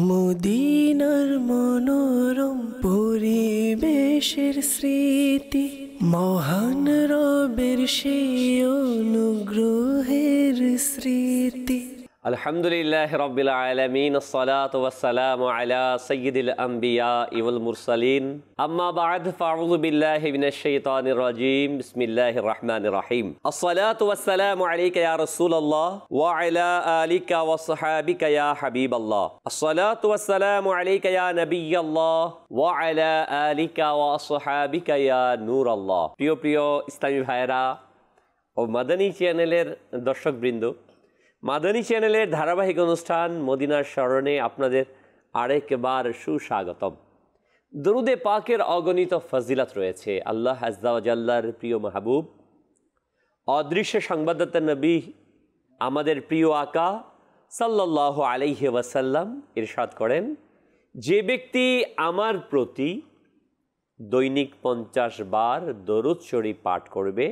মদিনার মনোরম পরিবেশের স্মৃতি মহান রবের সেই অনুগ্রহের স্মৃতি الحمد لله رب العالمين الصلاة والسلام على سيد الأنبياء والمرسلين أما بعد فأعوذ بالله من الشيطان الرجيم بسم الله الرحمن الرحيم الصلاة والسلام عليك يا رسول الله وعلى آلك وصحابك يا حبيب الله الصلاة والسلام عليك يا نبي الله وعلى آلك وصحابك يا نور الله প্রিয় প্রিয় ইসলামী ভাইরা ও মাদানী চ্যানেলের দর্শকবৃন্দ মাদানী চ্যানেলের ধারাবাহিক অনুষ্ঠান মদিনার স্মরণে আপনাদের আরেকবার সুস্বাগতম। দরুদে পাকের অগণিত ফজিলাত রয়েছে। আল্লাহ আজদাওয়াজাল্লার প্রিয় মাহবুব, অদৃশ্য সংবাদদাতা নবী, আমাদের প্রিয় আকা সাল্লাহ আলাইহি ওয়াসাল্লাম ইরশাদ করেন, যে ব্যক্তি আমার প্রতি দৈনিক পঞ্চাশ বার দরুদ শরীফ পাঠ করবে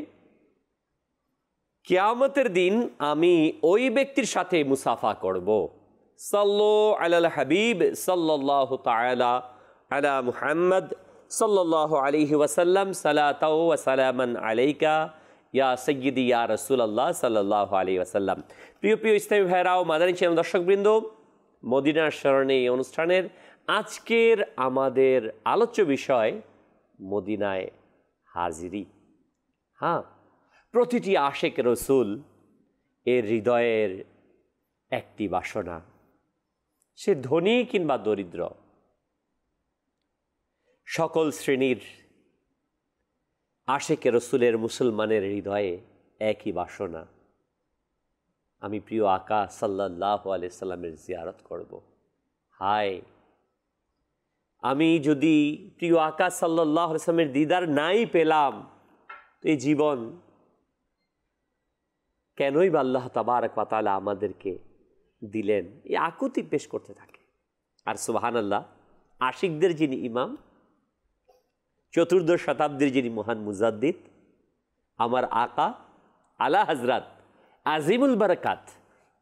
কিয়ামতের দিন আমি ওই ব্যক্তির সাথে মুসাফা করব। সাল্লো আলাল হাবিব সাল্লাহ তালা আলা মুহাম্মদ সাল্লাহ আলিহি ওয়াসাল্লাম সালাতাও ওয়াসালামান আলাইকা, ইয়া সৈয়দি ইয়া রসুল্লাহ সাল্লাহ আলী ওয়াসাল্লাম। প্রিয় প্রিয় ইসলামী ভাইরাও মাদানী ছিলাম দর্শকবৃন্দ, মদিনার স্মরণে এই অনুষ্ঠানের আজকের আমাদের আলোচ্য বিষয় মদিনায় হাজিরি। হ্যাঁ প্রতিটি আশেক রসুল এর হৃদয়ের একটি বাসনা। সে ধনী কিংবা দরিদ্র। সকল শ্রেণির আশেকে রসুলের মুসলমানের হৃদয়ে একই বাসনা। আমি প্রিয় আকা সাল্লাহ আলাইসাল্লামের জিয়ারত করব। হায়, আমি যদি প্রিয় আকা সাল্লাহ আলাইসাল্লামের দিদার নাই পেলাম, তো এই জীবন কেনই বা আল্লাহ তাবারক তালা আমাদেরকে দিলেন? এই আকুতি পেশ করতে থাকে। আর সুবাহান আল্লাহ আশিকদের যিনি ইমাম, চতুর্দশ শতাব্দীর যিনি মহান মুজাদ্দিদ, আমার আকা আলা হজরত আজিমুল বারকাত,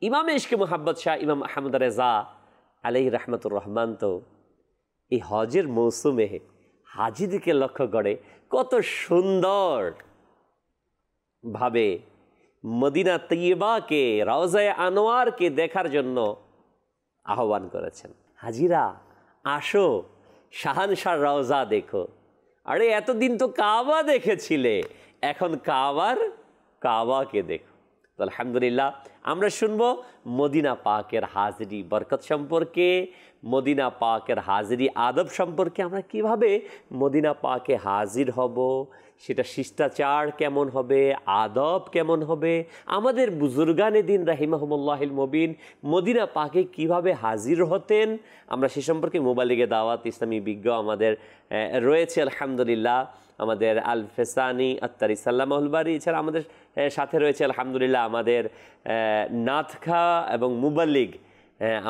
ইমাম ইশকে মোহাম্মদ শাহ ইমাম আহমদ রেজা আলাই রহমতুর রহমান তো এই হজের মৌসুমে হাজিদিকে লক্ষ্য করে কত সুন্দর ভাবে মদিনা তৈবাকে রওজায় আনোয়ারকে দেখার জন্য আহ্বান করেছেন। হাজিরা, আসো শাহানশার রওজা দেখো। আরে, এতদিন তো কাবা দেখেছিলে, এখন কাবার কাবাকে দেখো। তো আলহামদুলিল্লাহ, আমরা শুনব মদিনা পাকের হাজরি বরকত সম্পর্কে, মদিনা পাকের হাজরি আদব সম্পর্কে, আমরা কীভাবে মদিনা পাকে হাজির হব সেটা শিষ্টাচার কেমন হবে? আদব কেমন হবে? আমাদের বুজুর্গানে দিন রাহিমাহমুল্লাহিল মবিন, মদিনা পাকে কীভাবে হাজির হতেন? আমরা সে সম্পর্কে মোবাইলিগে দাওয়াত, ইসলামী বিজ্ঞ আমাদের রয়েছে, আলহামদুলিল্লাহ। আমাদের আল ফেসানি আত্তারি সাল্লাম এছাড়া আমাদের সাথে রয়েছে, আলহামদুলিল্লাহ, আমাদের নাথখা এবং মুবাল্লিগ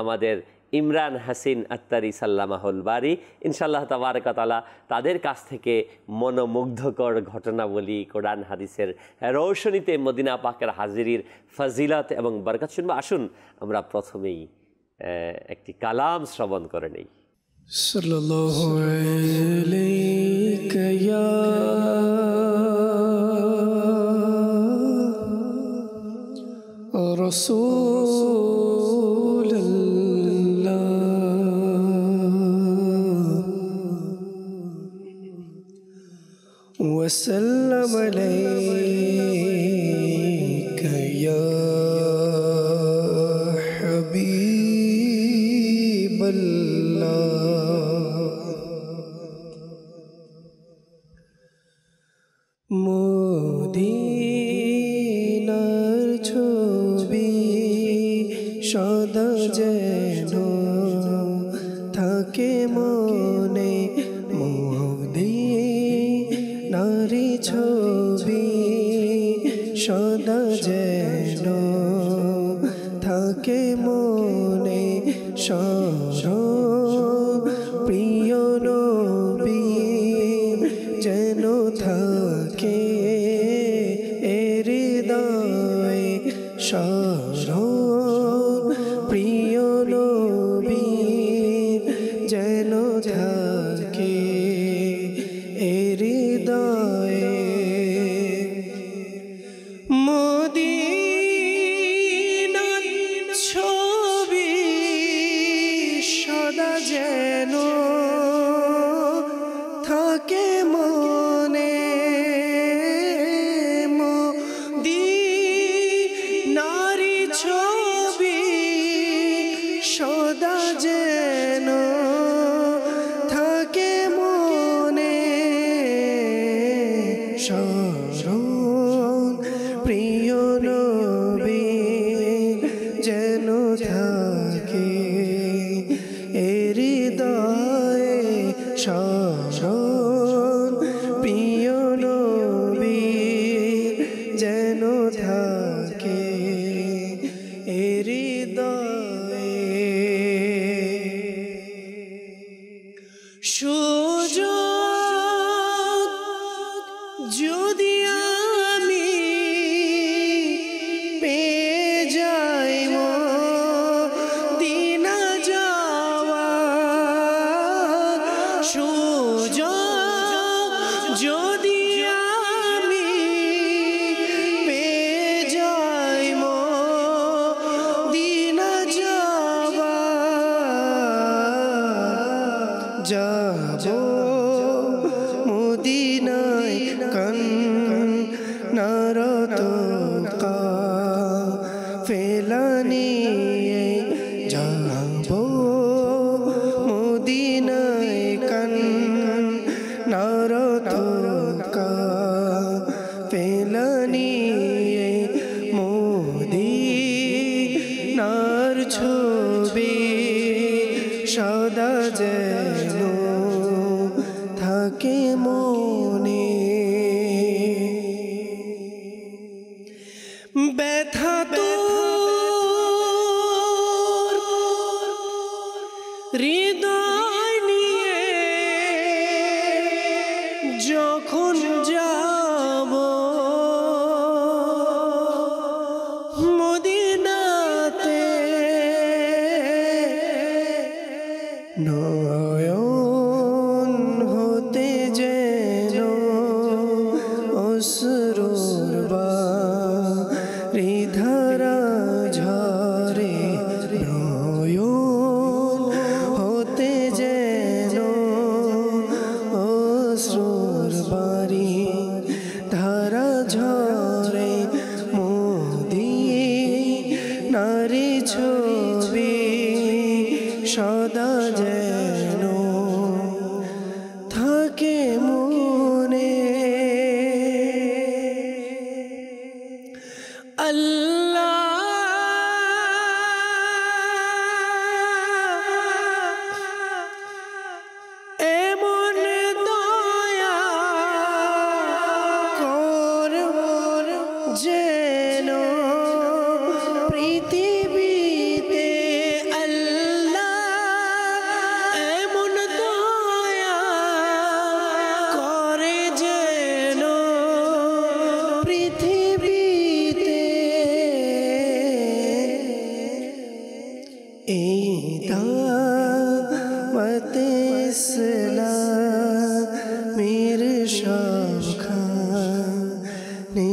আমাদের ইমরান হাসিন আত্তারি সাল্লামাহুল বাড়ি ইনশাল্লাহ তাবারকাতালা তাদের কাছ থেকে মনোমুগ্ধকর ঘটনাবলী, কোরআন হাদিসের রৌশনীতে মদিনা পাকের হাজিরির ফজিলত এবং বরকত শুনব। আসুন, আমরা প্রথমেই একটি কালাম শ্রবণ করে নেই। সাল্লাল্লাহু जो जो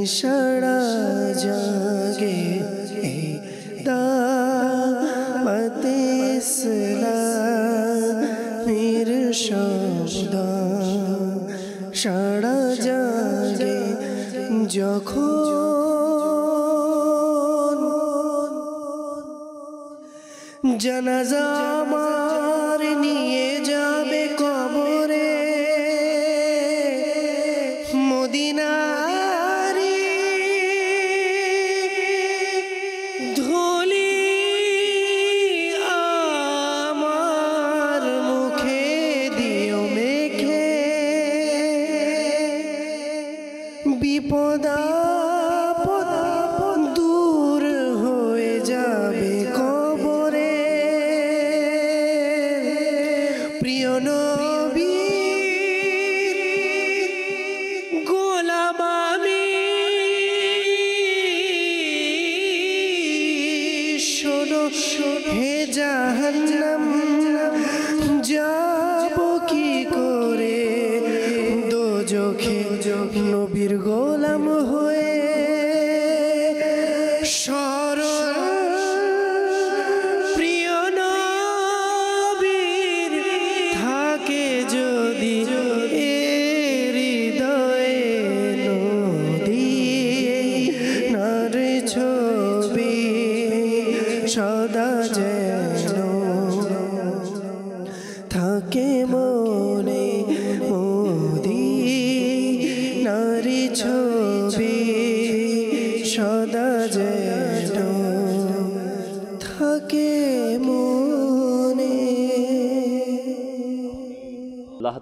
সারা জাগে দামতে ইসলামের শব্দ। সারা জাগে যখন জানাজা চোখে নবীর গোল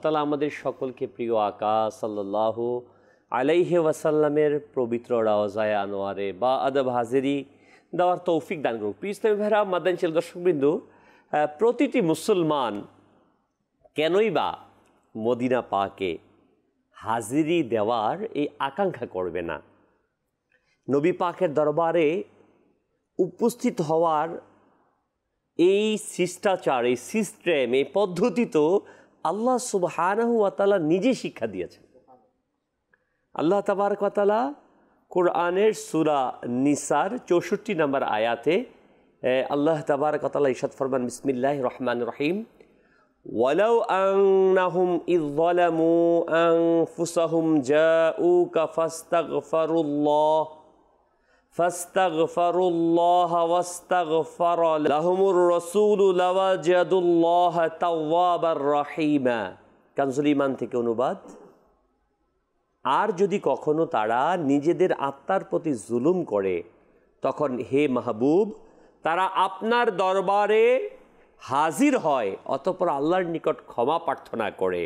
তালা আমাদের সকলকে প্রিয় আকা সাল্লাহ আলাইহে ওয়াসাল্লামের পবিত্র রাওজায় আনোয়ারে বা আদব হাজিরি দেওয়ার তৌফিক দান করুক। প্রিয় ইসলামী ভাইরা মাদানশীল দর্শকবৃন্দু প্রতিটি মুসলমান কেনই বা মদিনা পাকে হাজিরি দেওয়ার এই আকাঙ্ক্ষা করবে না? নবী পাকের দরবারে উপস্থিত হওয়ার এই শিষ্টাচার, এই সিস্টেম, এই পদ্ধতি তো আল্লাহ সুবহানাহু ওয়া তাআলা নিজে শিক্ষা দিয়েছেন আল্লাহ তাবারক ওয়া তাআলা কোরআনের সূরা নিসার চৌষট্টি নম্বর আয়াতে এ, আল্লাহ তাবারক ওয়া তাআলা ইরশাদ ফরমান বিসমিল্লাহির রহমানির রহিম ولو أنهم إذ ظلموا أنفسهم جاءوك فاستغفروا الله فاستغفروا الله واستغفر لهم الرسول لوجدوا الله توابا رحيما কানজুল ইমান থেকে অনুবাদ আর যদি কখনো তারা নিজেদের আত্মার প্রতি জুলুম করে তখন হে মাহবুব তারা আপনার দরবারে হাজির হয় অতঃপর আল্লাহর নিকট ক্ষমা প্রার্থনা করে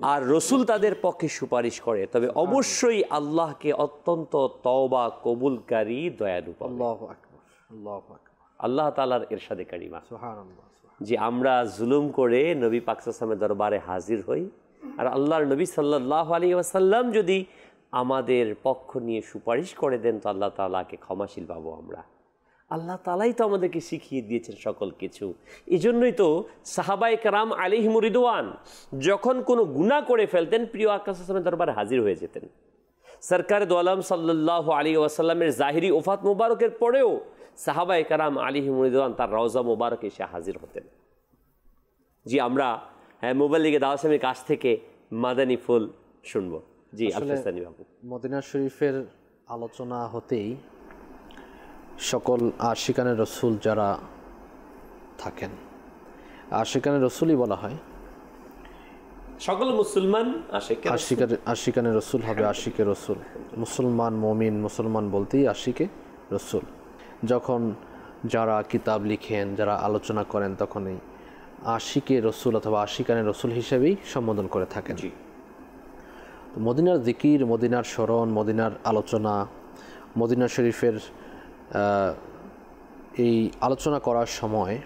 আর রসুল তাদের পক্ষে সুপারিশ করে তবে অবশ্যই আল্লাহকে অত্যন্ত তওবা কবুলকারী দয়ালু আল্লাহ তালার এরশাদে কারিমা। যে আমরা জুলুম করে নবী পাকসামের দরবারে হাজির হই আর আল্লাহর নবী সাল্লাহ আলী ওয়াসাল্লাম যদি আমাদের পক্ষ নিয়ে সুপারিশ করে দেন তো আল্লাহ তালাকে ক্ষমাশীল পাবো আমরা। আল্লাহ তালাই তো আমাদেরকে শিখিয়ে দিয়েছেন সকল কিছু। এই জন্যই তো সাহাবাই কারাম আলী মুরিদওয়ান যখন কোনো গুণা করে ফেলতেন প্রিয় আকাশ আসলামের দরবারে হাজির হয়ে যেতেন। সরকার দোয়ালাম সাল্লাহ আলী ওয়াসাল্লামের জাহিরি ওফাত মুবারকের পরেও সাহাবাই কারাম আলী মুরিদওয়ান তার রওজা মুবারক এসে হাজির হতেন। জি আমরা হ্যাঁ মোবাইল লিগে দাওয়াসামের কাছ থেকে মাদানী ফুল শুনব। জি আলফাস্তানি বাবু। মদিনা শরীফের আলোচনা হতেই সকল আশিকানের রসুল যারা থাকেন। আশিকানের রসুলই বলা হয়। সকল মুসলমান আশিকার আশিকানের রসুল হবে আশিকে রসুল। মুসলমান মমিন মুসলমান বলতেই আশিকে রসুল। যখন যারা কিতাব লিখেন যারা আলোচনা করেন তখন এই আশিকে রসুল অথবা আশিকানের রসুল হিসেবেই সম্বোধন করে থাকেন। জি। মদিনার দিকির মদিনার স্মরণ মদিনার আলোচনা মদিনা শরীফের এই আলোচনা করার সময়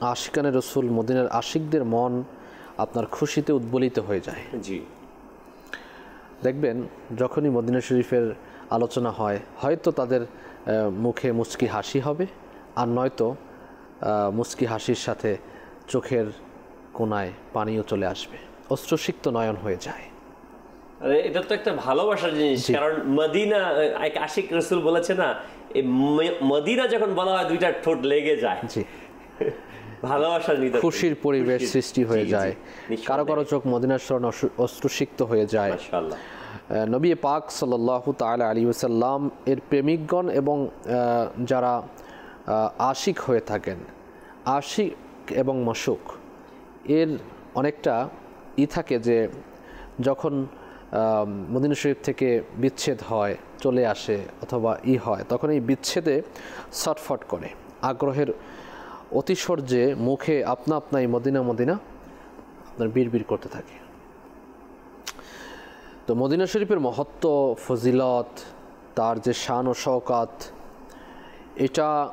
আশিকানের রসুল মদিনার আশিকদের মন আপনার খুশিতে উদ্বলিত হয়ে যায়। জি। দেখবেন যখনই মদিনা শরীফের আলোচনা হয় হয়তো তাদের মুখে মুচকি হাসি হবে আর নয়তো মুচকি হাসির সাথে চোখের কোনায় পানিও চলে আসবে। অস্ত্রসিক্ত নয়ন হয়ে যায়। এটা তো একটা ভালোবাসার জিনিস কারণ মদিনা এক আশিক রসুল বলেছে না এই মদিনা যখন বলা হয় দুইটা ঠোঁট লেগে যায়। ভালোবাসার খুশির পরিবেশ সৃষ্টি হয়ে যায়। কারও কারও চোখ মদিনার স্মরণ অশ্রু- অশ্রুসিক্ত হয়ে যায়। নবী পাক সাল্লাল্লাহু তাআলা আলী ওসাল্লাম এর প্রেমিকগণ এবং যারা আশিক হয়ে থাকেন আশিক এবং মশুক এর অনেকটা ই থাকে যে যখন মদিনা শরীফ থেকে বিচ্ছেদ হয়, চলে আসে অথবা ই হয়, তখন এই বিচ্ছেদে ছটফট করে। আগ্রহের অতিশর্যে মুখে আপনা আপনাই মদিনা মদিনা আপনার বিড়বিড় করতে থাকে। তো মদিনা শরীফের মহত্ব, ফজিলত, তার যে শান ও শওকাত, এটা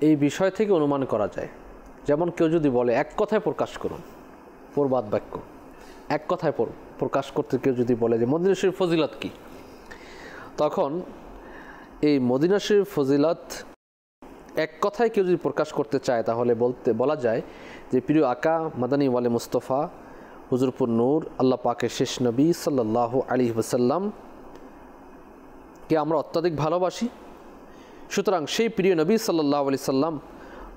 এই বিষয় থেকে অনুমান করা যায়। যেমন কেউ যদি বলে, এক কথায় প্রকাশ করুন, প্রবাদ বাক্য, এক কথায় পর- প্রকাশ করতে কেউ যদি বলে যে মদিনা শরীফ ফজিলত কি? তখন এই মদিনা শরীফ ফজিলত এক কথায় কেউ যদি প্রকাশ করতে চায়, তাহলে বলতে, বলা যায় যে প্রিয় আকা মাদানী ওয়ালে মুস্তফা, হুজুরপুর নূর, আল্লাহ পাকের শেষ নবী সাল্লাহ আলী কে আমরা অত্যাধিক ভালোবাসি। সুতরাং সেই প্রিয় নবী সাল্লাহ আলি সাল্লাম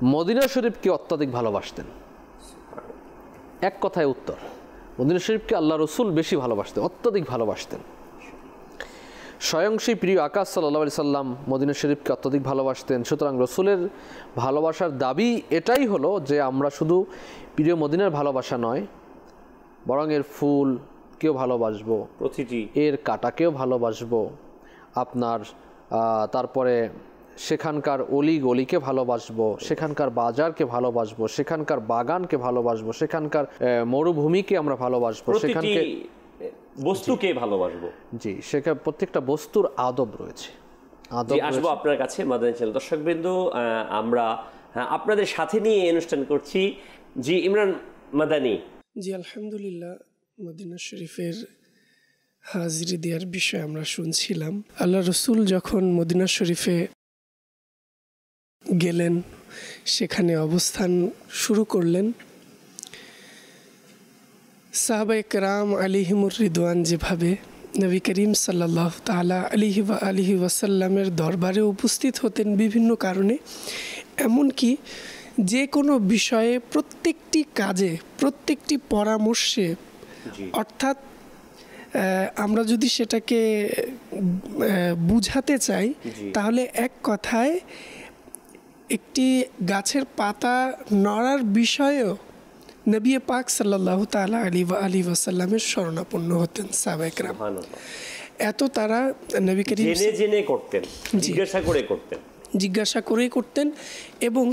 মদিনা শরীফকে অত্যাধিক ভালোবাসতেন। এক কথায় উত্তর। মদিনা শরীফকে আল্লাহ রসুল বেশি ভালোবাসতেন অত্যাধিক ভালোবাসতেন। স্বয়ং সেই প্রিয় আকাশ সাল্লাহ আলি সাল্লাম মদিনা শরীফকে অত্যাধিক ভালোবাসতেন। সুতরাং রসুলের ভালোবাসার দাবি এটাই হলো যে আমরা শুধু প্রিয় মদিনার ভালোবাসা নয় বরং এর ফুল কেউ ভালোবাসবো প্রতিটি এর কাটাকেও ভালোবাসবো। আপনার তারপরে সেখানকার অলি গলিকে ভালোবাসবো সেখানকার বাজারকে ভালোবাসবো সেখানকার বাগানকে ভালোবাসবো সেখানকার মরুভূমিকে আমরা ভালোবাসবো সেখানকে বস্তুকে ভালোবাসবো। জি সেখানে প্রত্যেকটা বস্তুর আদব রয়েছে। আদব আসব আপনার কাছে মাদানী চ্যানেল দর্শকবৃন্দ আহ, আমরা হ্যাঁ, আপনাদের সাথে নিয়ে এই অনুষ্ঠান করছি। জি ইমরান মাদানী। জি আলহামদুলিল্লাহ মদিনা শরীফের হাজিরি দেওয়ার বিষয়ে আমরা শুনছিলাম। আল্লাহ রসুল যখন মদিনা শরীফে গেলেন সেখানে অবস্থান শুরু করলেন। সাহাবাই রাম আলিহিমুর রিদওয়ান যেভাবে নবী করিম সাল্লাহ তালা আলিহি আলিহি ওয়াসাল্লামের দরবারে উপস্থিত হতেন বিভিন্ন কারণে এমনকি যে কোনো বিষয়ে প্রত্যেকটি কাজে প্রত্যেকটি পরামর্শে অর্থাৎ আমরা যদি সেটাকে বুঝাতে চাই তাহলে এক কথায় একটি গাছের পাতা নড়ার বিষয়েও নবী পাক সাল্লাহ তালা আলী বা আলী ওয়াসাল্লামের শরণাপন্ন হতেন সাবেকরাম। এত তারা নবী করিম জেনে জেনে করতেন জিজ্ঞাসা করে করতেন। জিজ্ঞাসা করেই করতেন এবং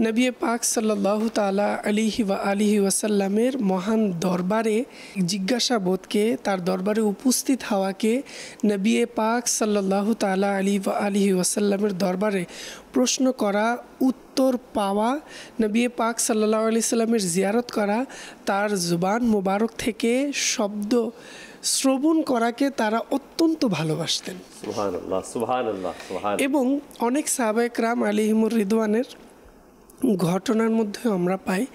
নবী পাক সাল্লাহ তালা আলিহি ওয়া আলিহি ওয়াসাল্লামের মহান দরবারে জিজ্ঞাসাবোধকে, তার দরবারে উপস্থিত হওয়াকে নবী পাক সাল্লাহ তালা আলি ওয়া আলিহি ওয়াসাল্লামের দরবারে প্রশ্ন করা, উত্তর পাওয়া, নবী পাক সাল্লাহ আলি সাল্লামের জিয়ারত করা, তার জুবান মোবারক থেকে শব্দ শ্রবণ করাকে তারা অত্যন্ত ভালোবাসতেন। এবং অনেক সাহাবায়ক রাম আলিহিমুর রিদওয়ানের ঘটনার মধ্যে আমরা পাই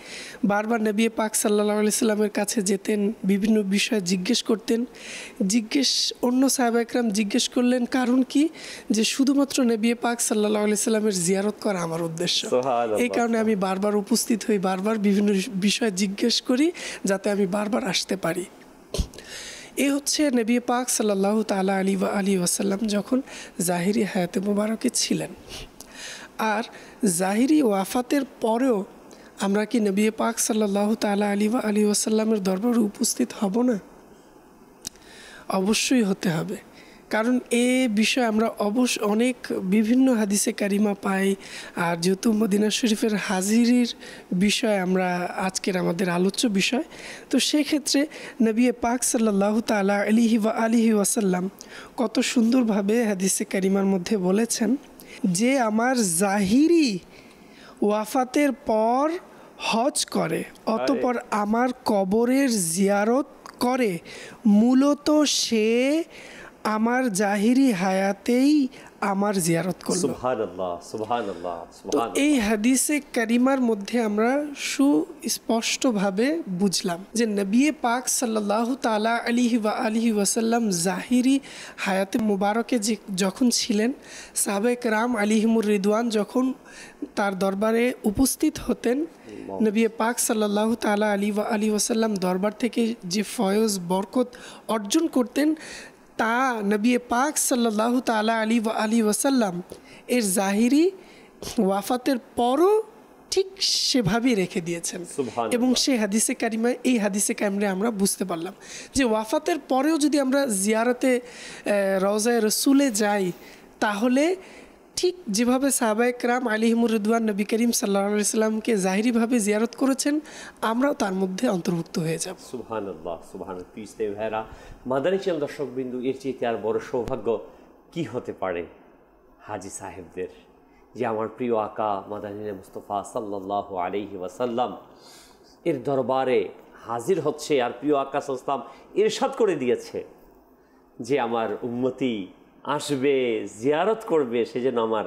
বারবার নবী পাক সাল্লাহ সাল্লামের কাছে যেতেন বিভিন্ন বিষয় জিজ্ঞেস করতেন জিজ্ঞেস অন্য সাহাবায়করাম জিজ্ঞেস করলেন কারণ কি? যে শুধুমাত্র নবী পাক সাল্লাহ সাল্লামের জিয়ারত করা আমার উদ্দেশ্য। এই কারণে আমি বারবার উপস্থিত হই বারবার বিভিন্ন বিষয় জিজ্ঞেস করি যাতে আমি বারবার আসতে পারি। এ হচ্ছে নবী পাক সাল্লাহ তালা আলী বা আলী ওয়াসাল্লাম যখন জাহিরি হায়াতে মুবারকে ছিলেন। আর জাহিরি ওয়াফাতের পরেও আমরা কি নবী পাক সাল্লাহ তালা আলী বা আলী ওয়াসাল্লামের দরবারে উপস্থিত হব না? অবশ্যই হতে হবে। কারণ এ বিষয়ে আমরা অবশ্য অনেক বিভিন্ন হাদিসে কারিমা পাই। আর যেহেতু মদিনা শরীফের হাজিরির বিষয় আমরা আজকের আমাদের আলোচ্য বিষয় তো সেক্ষেত্রে নবী পাক সাল্লাহ তালা আলিহি ওয়া আলিহি ওয়াসাল্লাম কত সুন্দরভাবে হাদিসে কারিমার মধ্যে বলেছেন যে আমার জাহিরি ওয়াফাতের পর হজ করে অতপর আমার কবরের জিয়ারত করে মূলত সে আমার জাহিরি হায়াতেই আমার জিয়ারত করল। এই হাদিসে কারিমার মধ্যে আমরা সুস্পষ্টভাবে বুঝলাম যে নবী পাক সাল্লাহ তালা আলিহি ওয়া আলিহি ওয়াসাল্লাম জাহিরি হায়াতে মুবারকে যে যখন ছিলেন সাবেক রাম আলিহিমুর রিদওয়ান যখন তার দরবারে উপস্থিত হতেন নবী পাক সাল্লাহ তালা আলী ওয়া আলী ওয়াসাল্লাম দরবার থেকে যে ফয়জ বরকত অর্জন করতেন তা নবী পাক সাল্লাহ তালা আলী আলী ওসাল্লাম এর জাহিরি ওয়াফাতের পরও ঠিক সেভাবেই রেখে দিয়েছেন। এবং সেই হাদিসে কারিমা এই হাদিসে কামরে আমরা বুঝতে পারলাম যে ওয়াফাতের পরেও যদি আমরা জিয়ারতে রওজায় রসুলে যাই তাহলে ঠিক যেভাবে সাহাবায়ক রাম আলিহিমুর রিদওয়ান নবী করিম সাল্লাহ সাল্লামকে জাহিরিভাবে জিয়ারত করেছেন, আমরাও তার মধ্যে অন্তর্ভুক্ত হয়ে যাব। সুবহানাল্লাহ প্রিয় ইসলামী ভাইরা মাদানী চ্যানেল দর্শক বিন্দু, এর চেয়ে আর বড় সৌভাগ্য কি হতে পারে? হাজি সাহেবদের। যে আমার প্রিয় আকা মাদানী মুস্তফা সাল্লাল্লাহু আলাইহি ওয়াসাল্লাম, এর দরবারে হাজির হচ্ছে, আর প্রিয় আকা সাল্লাম এরশাদ করে দিয়েছে যে আমার উন্মতি আসবে জিয়ারত করবে সেজন্য আমার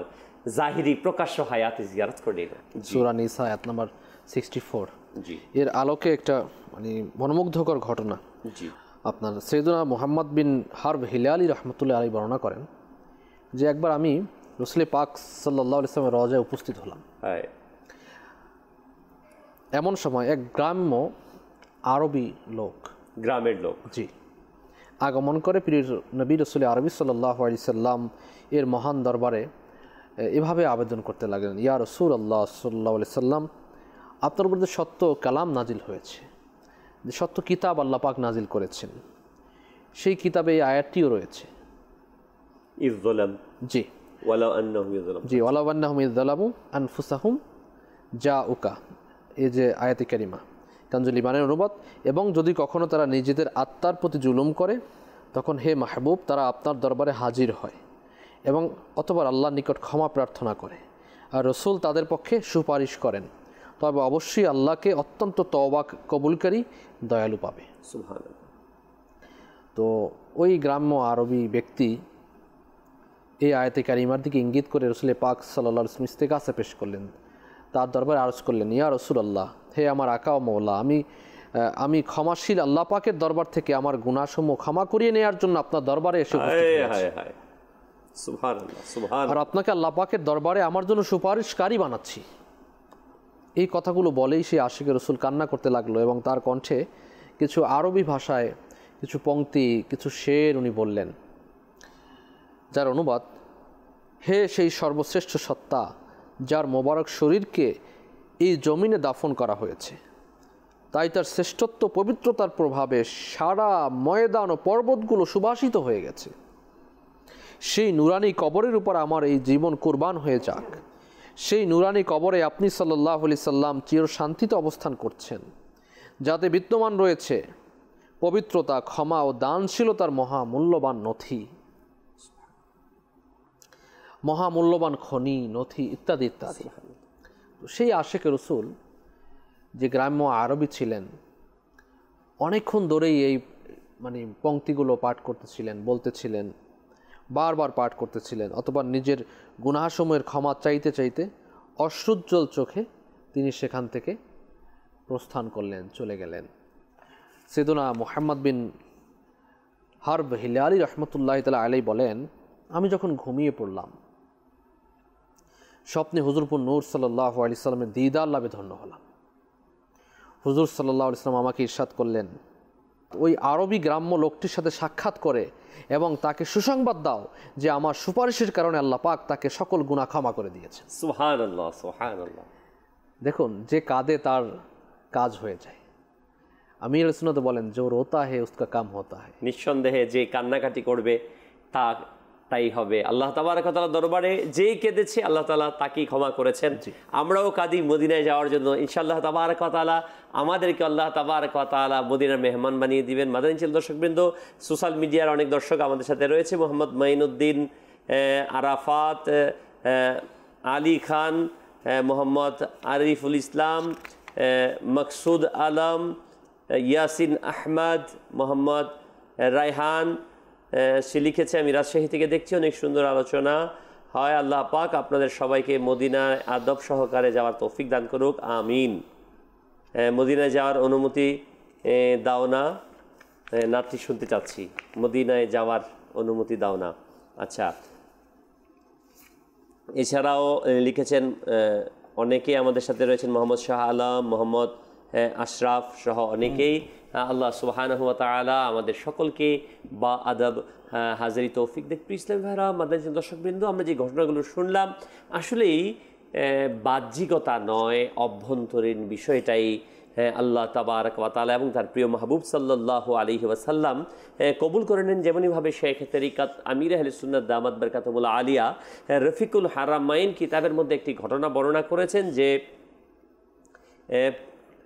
জাহিরি প্রকাশ্য হায়াতে জিয়ারত করে নিল। সুরা নিসা আয়াত নাম্বার সিক্সটি ফোর জি। এর আলোকে একটা মানে মনোমুগ্ধকর ঘটনা। জি। আপনার সৈয়দুনা মোহাম্মদ বিন হার্ব হিলালি রহমতুল্লাহ আলী বর্ণনা করেন যে একবার আমি রসুল পাক সাল্লাহ ইসলামের রজায় উপস্থিত হলাম। এমন সময় এক গ্রাম্য আরবি লোক গ্রামের লোক। জি। আগমন করে প্রিয় নবী রসুল আরবি সাল্লাহ আলি সাল্লাম এর মহান দরবারে এভাবে আবেদন করতে লাগলেন ইয়া রসুল আল্লাহ সাল্লাহ আলি সাল্লাম আপনার উপর সত্য কালাম নাজিল হয়েছে যে সত্য কিতাব আল্লাহ পাক নাজিল করেছেন সেই কিতাবে এই আয়াতটিও রয়েছে। ইজলাম জি। জি ওয়ালাবান্নাহুম ইদালামু আনফুসাহুম যা উকা এই যে আয়াতি কারিমা। কাঞ্জুল ইমানের অনুবাদ এবং যদি কখনো তারা নিজেদের আত্মার প্রতি জুলুম করে তখন হে মাহবুব তারা আপনার দরবারে হাজির হয় এবং অতবার আল্লাহর নিকট ক্ষমা প্রার্থনা করে। আর রসুল তাদের পক্ষে সুপারিশ করেন। তবে অবশ্যই আল্লাহকে অত্যন্ত তওবা কবুলকারী দয়ালু পাবে। তো ওই গ্রাম্য আরবি ব্যক্তি এই আয়তে কারিমার দিকে ইঙ্গিত করে রসুল পাক সাল্লাহ ইসলাম ইস্তেকাসে পেশ করলেন তার দরবারে আরজ করলেন ইয়া রসুল আল্লাহ হে আমার আকা ও মৌলা আমি আমি ক্ষমাশীল আল্লাহ পাকের দরবার থেকে আমার গুণাসমূহ ক্ষমা করিয়ে নেওয়ার জন্য আপনার দরবারে এসে আর আপনাকে আল্লাহ পাকের দরবারে আমার জন্য সুপারিশকারী বানাচ্ছি। এই কথাগুলো বলেই সে আশিকের রসুল কান্না করতে লাগল এবং তার কণ্ঠে কিছু আরবি ভাষায় কিছু পংক্তি কিছু শের উনি বললেন যার অনুবাদ হে সেই সর্বশ্রেষ্ঠ সত্তা যার মোবারক শরীরকে এই জমিনে দাফন করা হয়েছে। তাই তার শ্রেষ্ঠত্ব পবিত্রতার প্রভাবে সারা ময়দান ও পর্বতগুলো সুবাসিত হয়ে গেছে। সেই নুরানি কবরের উপর আমার এই জীবন কোরবান হয়ে যাক। সেই নুরানি কবরে আপনি সাল্লাহ আলি সাল্লাম চির শান্তিতে অবস্থান করছেন। যাতে বিদ্যমান রয়েছে পবিত্রতা, ক্ষমা ও দানশীলতার মহামূল্যবান নথি। মহামূল্যবান খনি, নথি ইত্যাদি ইত্যাদি। তো সেই আশেখ রসুল যে গ্রাম্য আরবি ছিলেন, অনেকক্ষণ ধরেই এই মানে পংক্তিগুলো পাঠ করতেছিলেন, বলতেছিলেন, বারবার পাঠ করতেছিলেন, অথবা নিজের গুনাহসমূহের ক্ষমা চাইতে চাইতে অশ্রুজ্জ্বল চোখে তিনি সেখান থেকে প্রস্থান করলেন, চলে গেলেন। সেদুনা মোহাম্মদ বিন হার্ব হিলালি রহমতুল্লাহ তালা আলাই বলেন, আমি যখন ঘুমিয়ে পড়লাম স্বপ্নে হুজুরপুর নূর সাল্লাহ আলি সাল্লামের দিদার লাভে ধন্য হলাম। হুজুর সাল্লাহ ইসলাম আমাকে ইরশাদ করলেন ওই আরবি গ্রাম্য লোকটির সাথে সাক্ষাৎ করে এবং তাকে সুসংবাদ দাও যে আমার সুপারিশের কারণে আল্লাহ পাক তাকে সকল গুণা ক্ষমা করে দিয়েছে দেখুন যে কাঁদে তার কাজ হয়ে যায়। আমির সুনত বলেন জো রোতা হে উসকা কাম হতা হে। নিঃসন্দেহে যে কান্নাকাটি করবে তা তাই হবে। আল্লাহ তাবারকতালা দরবারে যেই কেঁদেছে আল্লাহ তালা তাকেই ক্ষমা করেছেন। আমরাও কাঁদি মদিনায় যাওয়ার জন্য। ইনশাআল্লাহ তাবারকতালা আমাদেরকে আল্লাহ তাবারকতালা মদিনার মেহমান বানিয়ে দিবেন। মাদানী ছিল দর্শকবৃন্দ সোশ্যাল মিডিয়ার অনেক দর্শক আমাদের সাথে রয়েছে। মোহাম্মদ মাইনুদ্দিন আহ, আরাফাত আলী খান মোহাম্মদ আরিফুল ইসলাম মকসুদ আলম ইয়াসিন আহমদ মোহাম্মদ রায়হান সে লিখেছে, আমি রাজশাহী থেকে দেখছি অনেক সুন্দর আলোচনা। হয় আল্লাহ পাক আপনাদের সবাইকে মদিনায় আদব সহকারে যাওয়ার তৌফিক দান করুক। আমিন। মদিনায় যাওয়ার অনুমতি দাও না। নাতি শুনতে চাচ্ছি। মদিনায় যাওয়ার অনুমতি দাও না। আচ্ছা। এছাড়াও লিখেছেন অনেকেই আমাদের সাথে রয়েছেন, মোহাম্মদ শাহ আলম, মোহাম্মদ আশরাফ সহ অনেকেই। আল্লাহ সুবাহানহ তালা আমাদের সকলকে বা আদব হাজারি তৌফিক দেখবি ইসলাম ভাইরা আমাদের দর্শকবৃন্দ আমরা যে ঘটনাগুলো শুনলাম আসলেই বাহ্যিকতা নয় অভ্যন্তরীণ বিষয়টাই হ্যাঁ, আল্লাহ তাবারক ওয়াতালা এবং তার প্রিয় মাহবুব সাল্লাহ আলী ওয়াসাল্লাম হ্যাঁ, কবুল করে নেন যেমনইভাবে শেখ তরিকাত আমির আহলে সুন্নাত দামাত বরকাতমুল্লা আলিয়া হ্যাঁ, রফিকুল হারামাইন কিতাবের মধ্যে একটি ঘটনা বর্ণনা করেছেন যে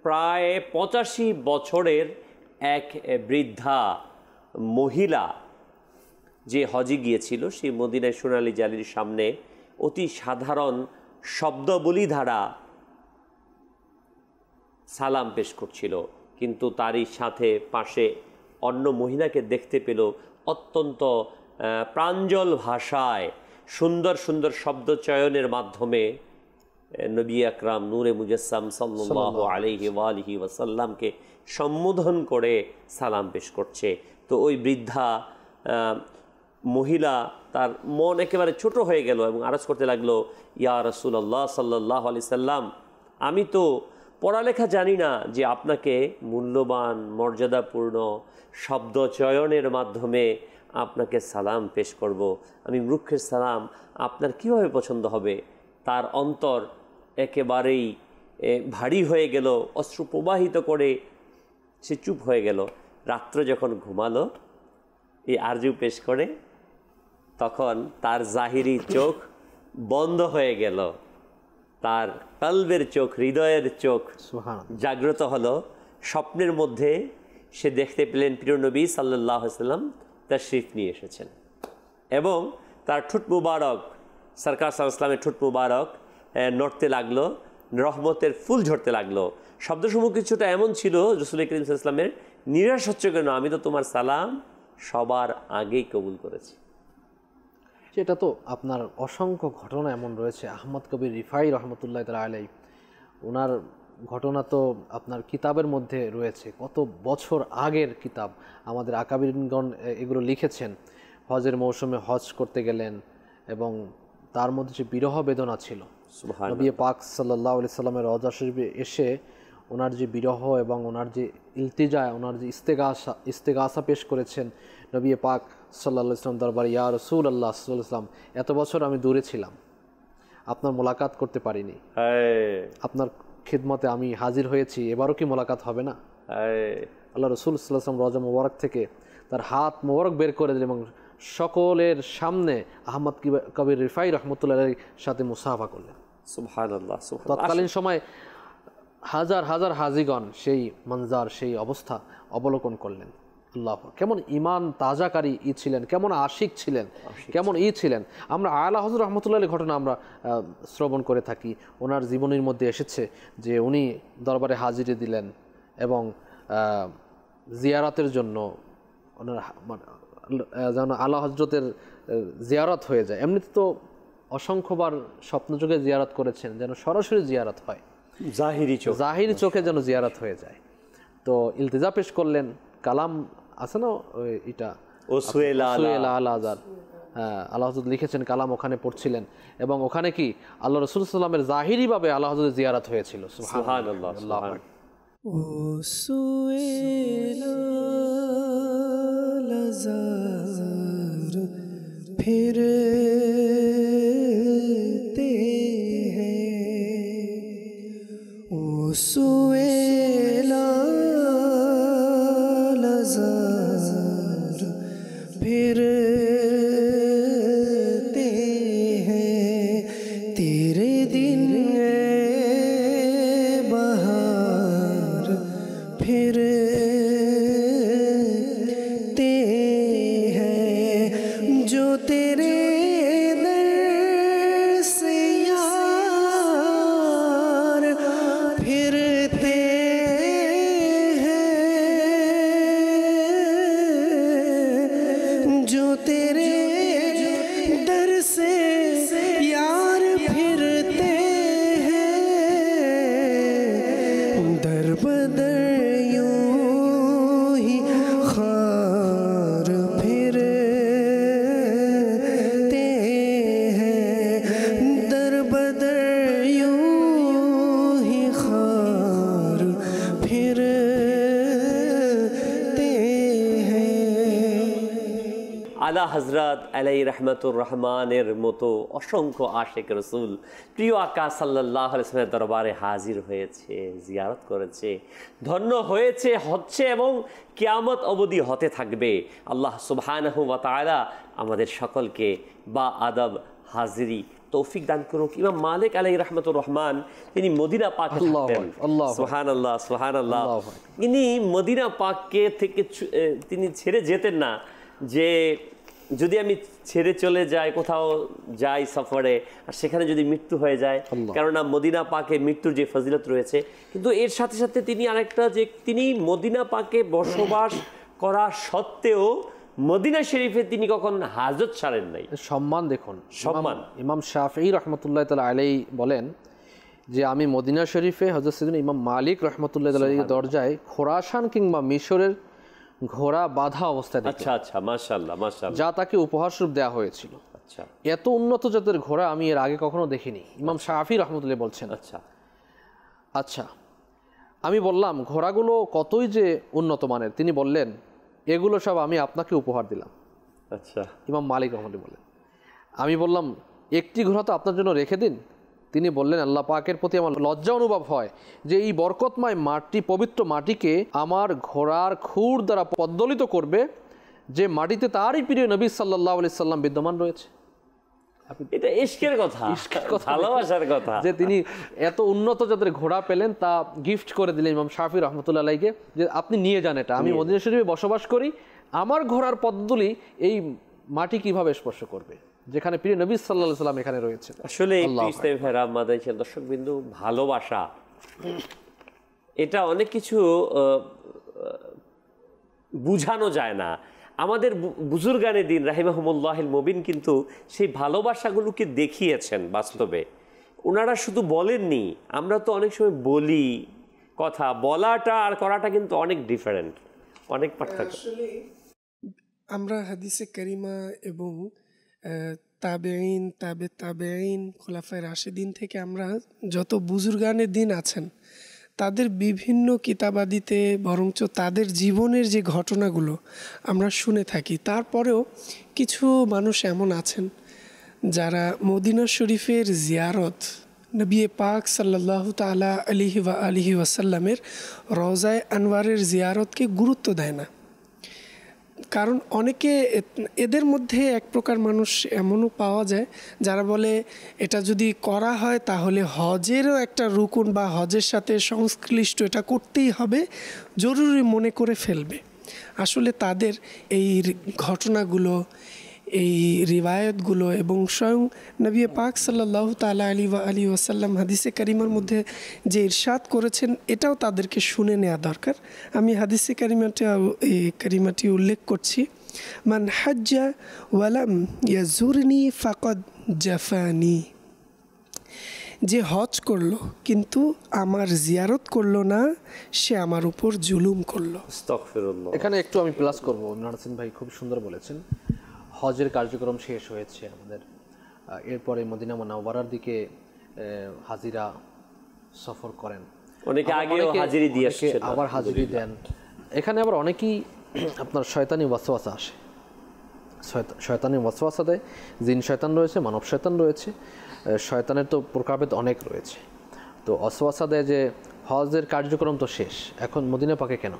প্রায় পঁচাশি বছরের এক বৃদ্ধা মহিলা যে হজে গিয়েছিল, সেই মদিনায় সোনালি জালির সামনে অতি সাধারণ শব্দবলী ধারা সালাম পেশ করছিল। কিন্তু তারই সাথে পাশে অন্য মহিলাকে দেখতে পেল অত্যন্ত প্রাঞ্জল ভাষায় সুন্দর সুন্দর শব্দ চয়নের মাধ্যমে নবী আকরাম নূরে মুজাসসাম সাল্লাহ আলহি ওয়ালিহি ওয়াসাল্লামকে সম্বোধন করে সালাম পেশ করছে তো ওই বৃদ্ধা মহিলা তার মন একেবারে ছোট হয়ে গেল এবং আরজ করতে লাগল ইয়া রসুল্লাহ সাল্লাহ আলি সাল্লাম আমি তো পড়ালেখা জানি না যে আপনাকে মূল্যবান মর্যাদাপূর্ণ শব্দ চয়নের মাধ্যমে আপনাকে সালাম পেশ করব। আমি মূর্খের সালাম আপনার কীভাবে পছন্দ হবে তার অন্তর একেবারেই ভারী হয়ে গেল অশ্রু প্রবাহিত করে সে চুপ হয়ে গেল। রাত্র যখন ঘুমালো এই আরজু পেশ করে তখন তার জাহিরি চোখ বন্ধ হয়ে গেল। তার কলবের চোখ হৃদয়ের চোখ জাগ্রত হলো। স্বপ্নের মধ্যে সে দেখতে পেলেন প্রিয় নবী সাল্লাহ সাল্লাম তার শিফ নিয়ে এসেছেন। এবং তার ঠুট মুবারক সরকার সাল্লামের ঠুট মুবারক নড়তে লাগল, রহমতের ফুল ঝরতে লাগল। শব্দসমূহ কিছুটা এমন ছিল, রসুল করিম ইসলামের নিরাশ হচ্ছে কেন? আমি তো তোমার সালাম সবার আগেই কবুল করেছি। সেটা তো আপনার অসংখ্য ঘটনা এমন রয়েছে। আহমদ কবির রিফাই রহমতুল্লাহ তালা আলাই ওনার ঘটনা তো আপনার কিতাবের মধ্যে রয়েছে। কত বছর আগের কিতাব আমাদের আকাবিরগণ এগুলো লিখেছেন। হজের মৌসুমে হজ করতে গেলেন এবং তার মধ্যে যে বিরহ বেদনা ছিল। নবী পাক সাল্লাহ আলি সাল্লামের রজা শরীফে এসে ওনার যে বিরহ এবং ওনার যে ইলতিজা ওনার যে ইস্তেগাসা ইস্তেগাসা পেশ করেছেন নবী পাক সাল্লাহ ইসলাম দরবার ইয়া রসুল আল্লাহ সাল্লাহ ইসলাম এত বছর আমি দূরে ছিলাম। আপনার মোলাকাত করতে পারিনি। আপনার খিদমতে আমি হাজির হয়েছি। এবারও কি মোলাকাত হবে না? আল্লাহ রসুল সাল্লাম রজা মোবারক থেকে তার হাত মোবারক বের করে দিলেন এবং সকলের সামনে আহমদ কিবা- কবির রিফাই রহমতুল্লাহ সাথে মুসাফা করলেন। তৎকালীন সময় হাজার হাজার হাজিগণ সেই মঞ্জার সেই অবস্থা অবলোকন করলেন। আল্লাহ কেমন ইমান তাজাকারী ই ছিলেন কেমন আশিক ছিলেন কেমন ই ছিলেন। আমরা আয়লা হজর রহমতুল্লাহ ঘটনা আমরা শ্রবণ করে থাকি। ওনার জীবনীর মধ্যে এসেছে যে উনি দরবারে হাজিরি দিলেন এবং জিয়ারাতের জন্য ওনার যেন আলা হজরতের জিয়ারত হয়ে যায়। এমনিতে তো অসংখ্যবার স্বপ্নযোগে জিয়ারত করেছেন যেন সরাসরি জিয়ারত হয়। জাহিরি চোখ। জাহিরি চোখে যেন জিয়ারত হয়ে যায়। তো ইলতিজা পেশ করলেন কালাম আছে না ওই এটা? ও সুয়েলা সুয়েলা আল। আজার হ্যাঁ আল্লাহ হজরত লিখেছেন কালাম ওখানে পড়ছিলেন। এবং ওখানে কি আল্লাহ রসুল সাল্লামের জাহিরিভাবে আল্লাহ হজরত জিয়ারত হয়েছিল। সুবহান আল্লাহ সুবহান। ও সুয়েলা लजार फिरते हैं ओ सुएला আলা হজরত আলাই রহমতুর রহমানের মতো অসংখ্য আশেক রসুল প্রিয় আকা সাল্লাহ আলসলামের দরবারে হাজির হয়েছে জিয়ারত করেছে ধন্য হয়েছে হচ্ছে এবং কিয়ামত অবধি হতে থাকবে। আল্লাহ সুবহানাহু ওয়া তাআলা আমাদের সকলকে বা আদব হাজিরি তৌফিক দান করুক। ইমাম মালিক আলাই রহমতুর রহমান তিনি মদিনা পাক সোহান। আল্লাহ সুহান আল্লাহ ইনি মদিনা পাককে থেকে তিনি ছেড়ে যেতেন না যে যদি আমি ছেড়ে চলে যাই কোথাও যাই সফরে আর সেখানে যদি মৃত্যু হয়ে যায় কেননা মদিনা পাকে মৃত্যুর যে ফজিলত রয়েছে কিন্তু এর সাথে সাথে তিনি আরেকটা যে তিনি মদিনা পাকে বসবাস করা সত্ত্বেও মদিনা শরীফে তিনি কখন হাজত ছাড়েন নাই। সম্মান দেখুন সম্মান। ইমাম- শাফি রহমতুল্লাহ তালা আলাই বলেন যে আমি মদিনা শরীফে হজরত ইমাম মালিক রহমতুল্লাহ তালা দরজায় খোরাসান কিংবা মিশরের ঘোড়া বাধা অবস্থায় আচ্ছা আচ্ছা মাশাল্লাহ মাশাল্লাহ যা তাকে উপহার স্বরূপ দেওয়া হয়েছিল। আচ্ছা। এত উন্নত জাতের ঘোড়া আমি এর আগে কখনো দেখিনি। ইমাম শাফি রহমতুল্লাহ বলছেন। আচ্ছা। আচ্ছা আমি বললাম ঘোড়াগুলো কতই যে উন্নত মানের? তিনি বললেন এগুলো সব আমি আপনাকে উপহার দিলাম। আচ্ছা। ইমাম মালিক রহমতুল্লাহ বলেন। আমি বললাম একটি ঘোড়া তো আপনার জন্য রেখে দিন তিনি বললেন আল্লাহ পাকের প্রতি আমার লজ্জা অনুভব হয় যে এই বরকতময় মাটি পবিত্র মাটিকে আমার ঘোড়ার খুর দ্বারা পদ্দলিত করবে যে মাটিতে তারই প্রিয় নবী সাল্লাহ আলি সাল্লাম বিদ্যমান রয়েছে। এটা কথা কথা। ভালোবাসার কথা। যে তিনি এত উন্নত যাদের ঘোড়া পেলেন তা গিফট করে দিলেন ইমাম শাফি যে আপনি নিয়ে যান এটা। আমি মদিনা শরীফে বসবাস করি আমার ঘোড়ার পদ্মলি এই মাটি কীভাবে স্পর্শ করবে? যেখানে প্রিয় নবী সাল্লাহ সাল্লাম এখানে রয়েছে। আসলে দর্শক বিন্দু ভালোবাসা। এটা অনেক কিছু বুঝানো যায় না। আমাদের বুজুর্গানে দিন রাহিমাহমুল্লাহিল মবিন কিন্তু সেই ভালোবাসাগুলোকে দেখিয়েছেন বাস্তবে। ওনারা শুধু বলেননি আমরা তো অনেক সময় বলি কথা বলাটা আর করাটা কিন্তু অনেক ডিফারেন্ট অনেক পার্থক্য। আমরা হাদিসে করিমা এবং তাবেইন তাবে তাবেইন খোলাফায় রাশেদিন থেকে আমরা যত বুজুর্গানের দিন আছেন, তাদের বিভিন্ন কিতাবাদিতে বরঞ্চ তাদের জীবনের যে ঘটনাগুলো আমরা শুনে থাকি। তারপরেও কিছু মানুষ এমন আছেন যারা মদিনা শরীফের জিয়ারত নবী পাক সাল্লাহ তালা আলিহি আলিহি ওয়াসাল্লামের রওজায় আনওয়ারের জিয়ারতকে গুরুত্ব দেয় না। কারণ অনেকে এদের মধ্যে এক প্রকার মানুষ এমনও পাওয়া যায়, যারা বলে এটা যদি করা হয় তাহলে হজেরও একটা রুকুন বা হজের সাথে সংশ্লিষ্ট এটা করতেই হবে, জরুরি মনে করে ফেলবে। আসলে তাদের এই ঘটনাগুলো এই রিবায়তগুলো এবং স্বয়ং নবী পাক সাল্লাহ তালা আলী ওয়া আলী ওয়াসাল্লাম হাদিসে কারিমার মধ্যে যে ইরশাদ করেছেন এটাও তাদেরকে শুনে নেওয়া দরকার। আমি হাদিসে কারিমাটা এই কারিমাটি উল্লেখ করছি। মান হাজ্জা ওয়ালাম ইয়াজুরনি ফাকদ জাফানি। যে হজ করল কিন্তু আমার জিয়ারত করল না সে আমার উপর জুলুম করল। এখানে একটু আমি প্লাস করব। হাসিন ভাই খুব সুন্দর বলেছেন। হজের কার্যক্রম শেষ হয়েছে আমাদের। এরপরে মদিনা মোনাওয়ারার দিকে হাজিরা সফর করেন। অনেকে হাজিরি দিয়ে আবার হাজিরি দেন। এখানে আবার অনেকেই আপনার শয়তানি ওয়াসওয়াসা আসে। শয়তা- শয়তানি ওয়াসওয়াসা দেয়। জিন শয়তান রয়েছে মানব শয়তান রয়েছে। শয়তানের তো প্রকারভেদ অনেক রয়েছে। তো অসওয়াসা দেয় যে হজের কার্যক্রম তো শেষ এখন মদিনা পাকে কেন?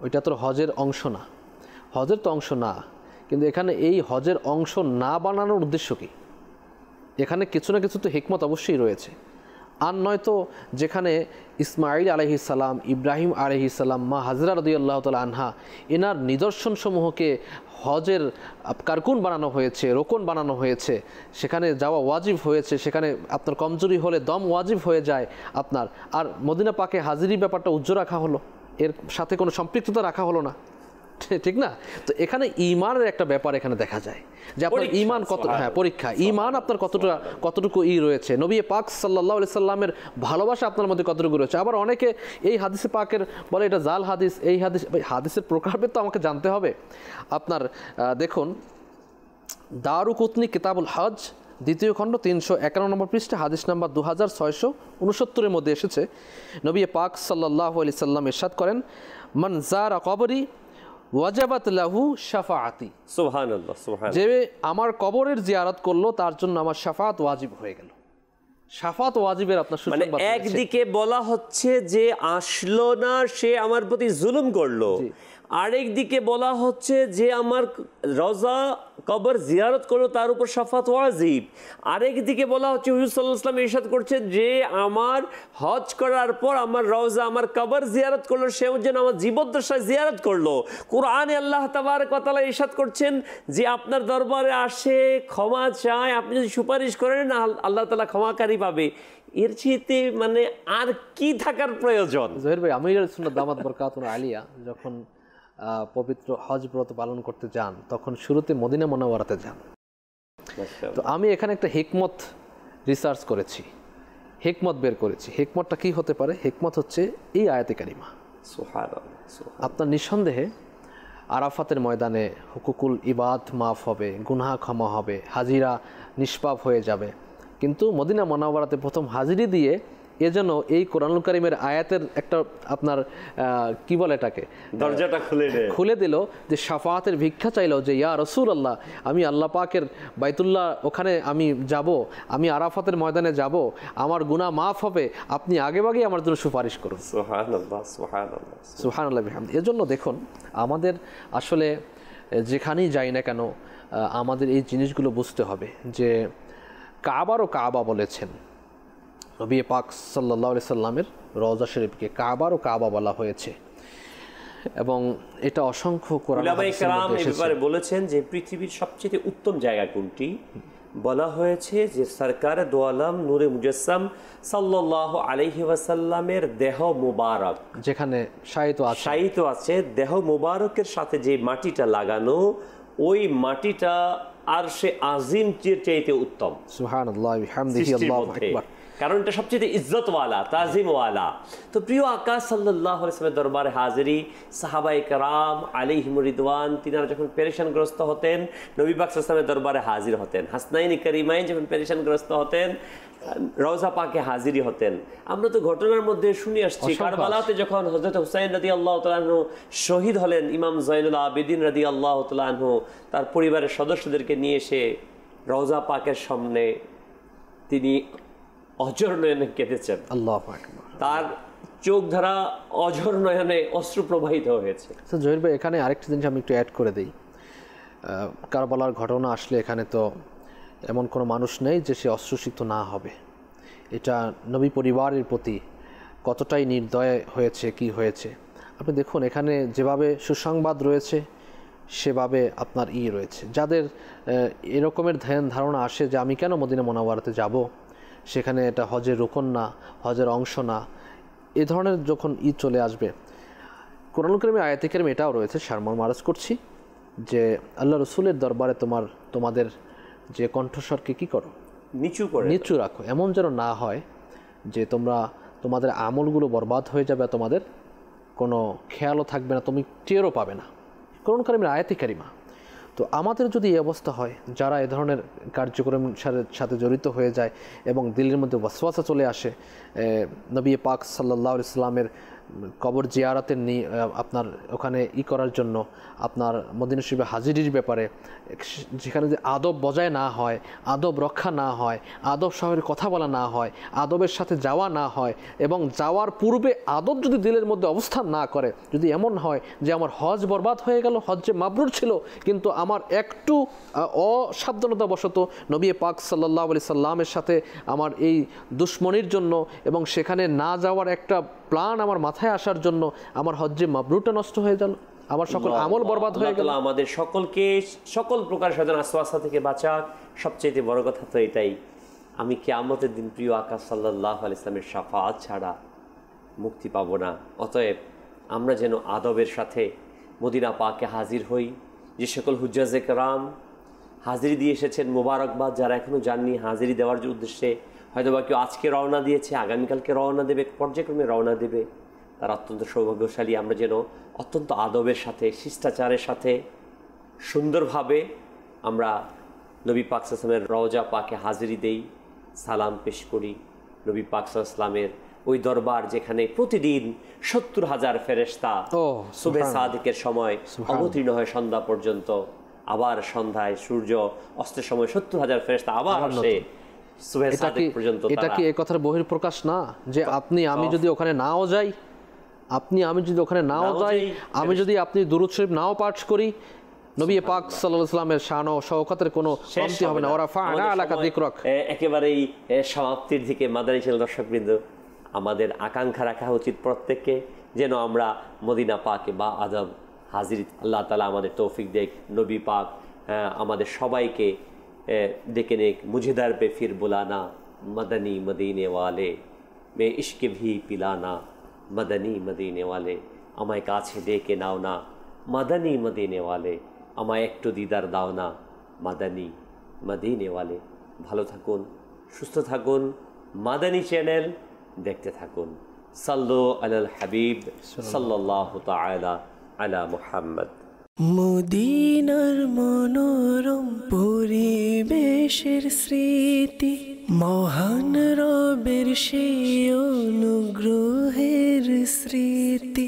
ওইটা তো হজের অংশ না। হজের তো অংশ না। কিন্তু এখানে এই হজের অংশ না বানানোর উদ্দেশ্য কি? এখানে কিছু না কিছু তো হিকমত অবশ্যই রয়েছে। আর নয়তো যেখানে ইসমাইল আলহিসাল্লাম ইব্রাহিম আলহিসাল্লাম মা হাজরা রদিয়াল্লাহ তাল আনহা, এনার নিদর্শনসমূহকে হজের কারকুন বানানো হয়েছে, রোকন বানানো হয়েছে, সেখানে যাওয়া ওয়াজিব হয়েছে, সেখানে আপনার কমজোরি হলে দম ওয়াজিব হয়ে যায় আপনার। আর মদিনা পাকে হাজিরি ব্যাপারটা উজ্জ্ব রাখা হলো, এর সাথে কোনো সম্পৃক্ততা রাখা হলো না। ঠিক না? তো এখানে ইমানের একটা ব্যাপার এখানে দেখা যায় যে আপনার ইমান কত হ্যাঁ পরীক্ষা। ইমান আপনার কতটা কতটুকু ই রয়েছে। নবী পাক সাল্লাহ সাল্লামের ভালোবাসা আপনার মধ্যে কতটুকু রয়েছে? আবার অনেকে এই হাদিসে পাকের বলে এটা জাল হাদিস এই হাদিস হাদিসের প্রকারভেদ তো আমাকে জানতে হবে। আপনার দেখুন দারুকুতনি কিতাবুল হজ দ্বিতীয় খণ্ড তিনশো একান্ন নম্বর পৃষ্ঠে হাদিস নাম্বার দু হাজার ছয়শো উনসত্তরের মধ্যে এসেছে। নবী পাক সাল্লাহ আলি সাল্লাম ইরশাদ করেন মান জারা কবরি ওয়াজাবাত লাহু শাফাআতি। সুবহানাল্লাহ সুবহান যে আমার কবরের জিয়ারত করল তার জন্য আমার শাফাত ওয়াজিব হয়ে গেল। শাফাত ওয়াজিবের আপনার মানে একদিকে বলা হচ্ছে যে আসলো না সে আমার প্রতি জুলুম করল। আরেক দিকে বলা হচ্ছে যে আমার রজা, কবর জিয়ারত করল তার উপর সাফাত ওয়াজিব। আরেক দিকে বলা হচ্ছে হুজুর সাল্লাহ ইসলাম ইরশাদ করছে যে আমার হজ করার পর আমার রওজা আমার কবর জিয়ারত করল, সেও যেন আমার জীবদ্দশায় জিয়ারত করল। কোরআনে আল্লাহ তাবার কথা ইরশাদ করছেন যে আপনার দরবারে আসে, ক্ষমা চায়, আপনি যদি সুপারিশ করেন আল- আল্লাহ তালা ক্ষমাকারী পাবে। এর চেয়েতে মানে আর কি থাকার প্রয়োজন? জহির ভাই আমির দামাত বরকাতুন আলিয়া, যখন পবিত্র হজ ব্রত পালন করতে যান তখন শুরুতে মদিনা মনোয়ারাতে যান। তো আমি এখানে একটা হিকমত রিসার্চ করেছি। হেকমত বের করেছি। হেকমতটা কি হতে পারে? হেকমত হচ্ছে এই আয়াতে কারিমা। আপনার নিঃসন্দেহে আরাফাতের ময়দানে হুকুকুল ইবাদ মাফ হবে গুনহা ক্ষমা হবে হাজিরা নিষ্পাপ হয়ে যাবে। কিন্তু মদিনা মনাওয়ারাতে প্রথম হাজিরি দিয়ে এ যেন এই কোরআনুল করিমের আয়াতের একটা আপনার কি বলে এটাকে? দরজাটা খুলে খুলে দিল যে সাফাতের ভিক্ষা চাইলো যে ইয়া রসুল আল্লাহ আমি আল্লাহ পাকের বাইতুল্লাহ ওখানে আমি যাব আমি আরাফাতের ময়দানে যাব আমার গুনাহ মাফ হবে আপনি আগেভাগেই আমার জন্য সুপারিশ করুন। সুহান আল্লাহ এর জন্য দেখুন আমাদের আসলে যেখানেই যাই না কেন আমাদের এই জিনিসগুলো বুঝতে হবে যে কাবারও কাবা বলেছেন। নবী পাক সাল্লাহ সাল্লামের রওজা শরীফকে কাবারও কাবা বলা হয়েছে। এবং এটা অসংখ্য। ব্যাপারে বলেছেন যে পৃথিবীর সবচেয়ে উত্তম জায়গা কোনটি? বলা হয়েছে যে সরকার দোয়ালাম নূরে মুজাসসাম সাল্লাল্লাহু আলাইহি ওয়াসাল্লামের দেহ মুবারক। যেখানে শায়িত আছে। শায়িত আছে দেহ মুবারকের সাথে যে মাটিটা লাগানো ওই মাটিটা আর সে আজিম চাইতে উত্তম। সৃষ্টির আল্লাহু আকবার। কারণ এটা সবচেয়ে ইজ্জতওয়ালা তাজিমওয়ালা। তো প্রিয় আকাশ সাল্লাহ দরবারে হাজিরি সাহাবাই কারাম আলী হিমরিদওয়ান তিনারা যখন পেরেশানগ্রস্ত হতেন নবী বাক্স ইসলামের দরবারে হাজির হতেন। হাসনাইনি করিমাইন যখন পেরেশানগ্রস্ত হতেন রওজা পাকে হাজিরি হতেন। আমরা তো ঘটনার মধ্যে শুনে আসছি কারবালাতে যখন হজরত হুসাইন রাদি আল্লাহ তালাহু শহীদ হলেন ইমাম জৈনুল আবেদিন রাদি আল্লাহ তালাহু তার পরিবারের সদস্যদেরকে নিয়ে এসে রওজা পাকের সামনে তিনি অজর নয়নে কেঁদেছেন। আল্লাহু তার চোখ ধারা অঝর নয়নে অশ্রু প্রবাহিত হয়েছে। তো জহির ভাই এখানে আরেকটা জিনিস আমি একটু অ্যাড করে দিই। কারবালার ঘটনা আসলে এখানে তো এমন কোনো মানুষ নেই যে সে অশ্রুসিক্ত না হবে। এটা নবী পরিবারের প্রতি কতটাই নির্দয় হয়েছে কি হয়েছে? আপনি দেখুন এখানে যেভাবে সুসংবাদ রয়েছে সেভাবে আপনার ই রয়েছে। যাদের এরকমের ধ্যান ধারণা আসে যে আমি কেন মদিনা মোনাওয়ারাতে যাব সেখানে এটা হজের রোকন না হজের অংশ না। এ ধরনের যখন ঈদ চলে আসবে কোরআন করিমে আয়াতে কেরিম এটাও রয়েছে সারমর মারাজ করছি যে আল্লাহ রসুলের দরবারে তোমার তোমাদের যে কণ্ঠস্বরকে কি করো? নিচু করে নিচু রাখো। এমন যেন না হয় যে তোমরা তোমাদের আমলগুলো বরবাদ হয়ে যাবে তোমাদের কোনো খেয়ালও থাকবে না তুমি টেরও পাবে না। কোরআন কারিমের আয়াতি কারিমা তো আমাদের যদি এই অবস্থা হয়, যারা এ ধরনের কার্যক্রমের সাথে- জড়িত হয়ে যায় এবং দিল্লির মধ্যে ওয়াসওয়াসা চলে আসে নবী পাক সাল্লাহ ইসলামের কবর জিয়ারাতের আপনার ওখানে ই করার জন্য আপনার মদিনা শরীফে হাজিরির ব্যাপারে যেখানে যে আদব বজায় না হয়, আদব রক্ষা না হয়, আদব শহরের কথা বলা না হয়, আদবের সাথে যাওয়া না হয়, এবং যাওয়ার পূর্বে আদব যদি দিলের মধ্যে অবস্থান না করে, যদি এমন হয় যে আমার হজ বরবাদ হয়ে গেল হজ যে মাবরুর ছিল, কিন্তু আমার একটু অসাবধানতাবশত নবী পাক সাল্লাহ আলি সাল্লামের সাথে আমার এই দুশ্মনির জন্য এবং সেখানে না যাওয়ার একটা প্ল্যান আমার মাথায় আসার জন্য আমার হজ্জে মাবরুটা নষ্ট হয়ে গেল। আমার সকল আমল বরবাদ হয়ে গেল। আমাদের সকলকে সকল প্রকার সাধন আশ্বাসা থেকে বাঁচাক। সবচেয়ে বড় কথা তো এটাই। আমি কেয়ামতের দিন প্রিয় আকাশ সাল্লাহ আল ইসলামের সাফাত ছাড়া মুক্তি পাবো না। অতএব আমরা যেন আদবের সাথে মদিনা পাকে হাজির হই। যে সকল হুজ্জাজে রাম হাজিরি দিয়ে এসেছেন মোবারকবাদ যারা এখনও যাননি হাজিরি দেওয়ার যে উদ্দেশ্যে হয়তো বা কেউ আজকে রওনা দিয়েছে আগামীকালকে রওনা দেবে পর্যায়ক্রমে রওনা দেবে। তারা অত্যন্ত সৌভাগ্যশালী। আমরা যেন অত্যন্ত আদবের সাথে শিষ্টাচারের সাথে সুন্দরভাবে আমরা নবী পাক রওজা পাকে হাজিরি দেই সালাম পেশ করি। নবী পাক ওই দরবার যেখানে প্রতিদিন সত্তর হাজার ফেরেস্তা শুভে সাদিকের সময় অবতীর্ণ হয় সন্ধ্যা পর্যন্ত। আবার সন্ধ্যায় সূর্য অস্তের সময় সত্তর হাজার ফেরেস্তা আবার আসে। এটা কি এ কথার বহির প্রকাশ না? যে আপনি আমি যদি ওখানে নাও যাই আপনি আমি যদি ওখানে নাও যাই আমি যদি আপনি দুরুদ শরীফ নাও পাঠ করি নবী পাক সাল্লাল্লাহু সাল্লামের শান ও শওকতের কোনো কমতি হবে না। ওরা ফানা আলাকা একেবারেই সমাপ্তির দিকে ছিল দর্শকবৃন্দ আমাদের আকাঙ্ক্ষা রাখা উচিত প্রত্যেককে যেন আমরা মদিনা পাকে বা আদম হাজির আল্লাহ তালা আমাদের তৌফিক দেখ নবী পাক আমাদের সবাইকে ডেকে নেক মুঝেদার পে ফির বুলানা মদনী মদিনে ওয়ালে মে ইশকে ভি পিলানা। মদনী মদিনে ওয়ালে আমায় কাছে ডেকে নাও না। মদনী মদিনে ওয়ালে আমায় একটু দিদার দাও না। মাদানি মদিনেওয়ালে ভালো থাকুন, সুস্থ থাকুন। মাদানি চ্যানেল দেখতে থাকুন। সাল্লো আলাল হাবিব সাল্লাহ তালা আলা মুহাম্মদ। মদিনার মনোরম পরিবেশের স্মৃতি। মহান রবের সেই অনুগ্রহের স্মৃতি